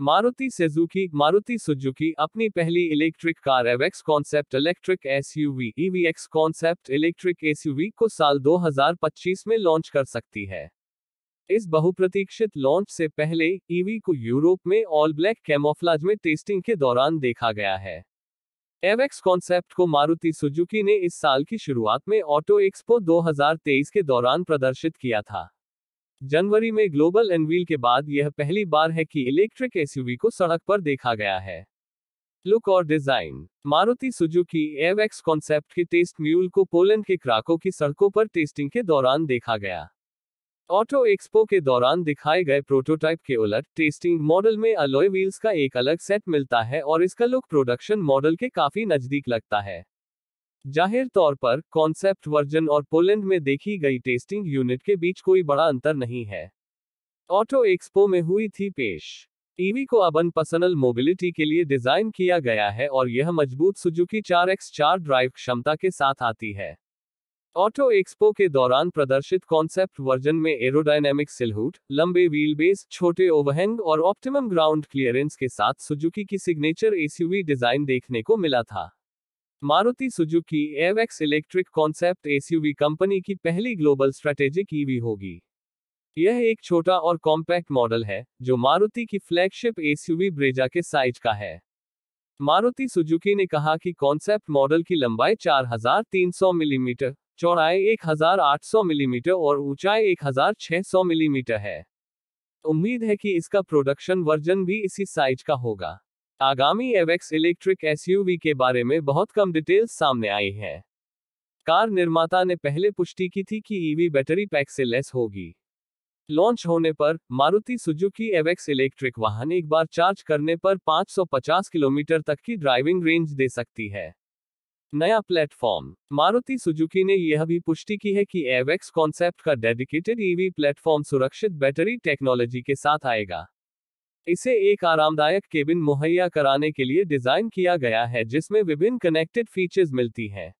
Maruti Suzuki Maruti Suzuki अपनी पहली electric car EVX concept electric SUV EVX concept electric SUV को साल 2025 में लॉन्च कर सकती है। इस बहुप्रतीक्षित लॉन्च से पहले ईवी को यूरोप में ऑल ब्लैक कैमोफ्लाज में टेस्टिंग के दौरान देखा गया है। एवेक्स कॉन्सेप्ट को मारुति सुजुकी ने इस साल की शुरुआत में ऑटो एक्सपो 2023 के दौरान प्रदर्शित किया था। जनवरी में ग्लोबल एनवील के बाद यह पहली बार है कि इलेक्ट्रिक एसयूवी को सड़क पर देखा गया है। लुक और डिज़ाइन। मारुति सुजुकी एवेक्स कॉन्सेप्ट के टेस्ट म्यूल को पोलैंड के क्राको की सड़कों पर टेस्टिंग के दौरान देखा गया। ऑटो एक्सपो के दौरान दिखाए गए प्रोटोटाइप के उलट टेस्टिंग मॉडल में अलॉय व्हील्स का एक अलग सेट मिलता है और इसका लुक प्रोडक्शन मॉडल के काफ़ी नज़दीक लगता है। ज़ाहिर तौर पर कॉन्सेप्ट वर्जन और पोलैंड में देखी गई टेस्टिंग यूनिट के बीच कोई बड़ा अंतर नहीं है। ऑटो एक्सपो में हुई थी पेश। ईवी को अबन पर्सनल मोबिलिटी के लिए डिज़ाइन किया गया है और यह मज़बूत सुजुकी 4x4 ड्राइव क्षमता के साथ आती है। ऑटो एक्सपो के दौरान प्रदर्शित कॉन्सेप्ट वर्जन में एरोडायनेमिक सिलहूट लंबे व्हील बेस छोटे ओवरहैंग और ऑप्टिमम ग्राउंड क्लियरेंस के साथ सुजुकी की सिग्नेचर एसयूवी डिज़ाइन देखने को मिला था। Maruti Suzuki EVX electric concept SUV company की पहली ग्लोबल स्ट्रेटेजिक ईवी होगी। यह एक छोटा और कॉम्पैक्ट मॉडल है, जो मारुति की फ्लैगशिप एसयूवी ब्रेजा के साइज़ का है। मारुति सुजुकी ने कहा कि कॉन्सेप्ट मॉडल की लंबाई 4300 मिलीमीटर, चौड़ाई 1800 मिलीमीटर और ऊंचाई 1600 मिलीमीटर है। उम्मीद है कि इसका प्रोडक्शन वर्जन भी इसी साइज़ का होगा। आगामी एवेक्स इलेक्ट्रिक एसयूवी के बारे में बहुत कम डिटेल्स सामने आई हैं। कार निर्माता ने पहले पुष्टि की थी कि ईवी बैटरी पैक से लेस होगी। लॉन्च होने पर मारुति सुजुकी एवेक्स इलेक्ट्रिक वाहन एक बार चार्ज करने पर 550 किलोमीटर तक की ड्राइविंग रेंज दे सकती है। नया प्लेटफॉर्म। मारुति सुजुकी ने यह भी पुष्टि की है कि एवेक्स कॉन्सेप्ट का डेडिकेटेड ईवी प्लेटफॉर्म सुरक्षित बैटरी टेक्नोलॉजी के साथ आएगा। इसे एक आरामदायक केबिन मुहैया कराने के लिए डिज़ाइन किया गया है जिसमें विभिन्न कनेक्टेड फीचर्स मिलती हैं।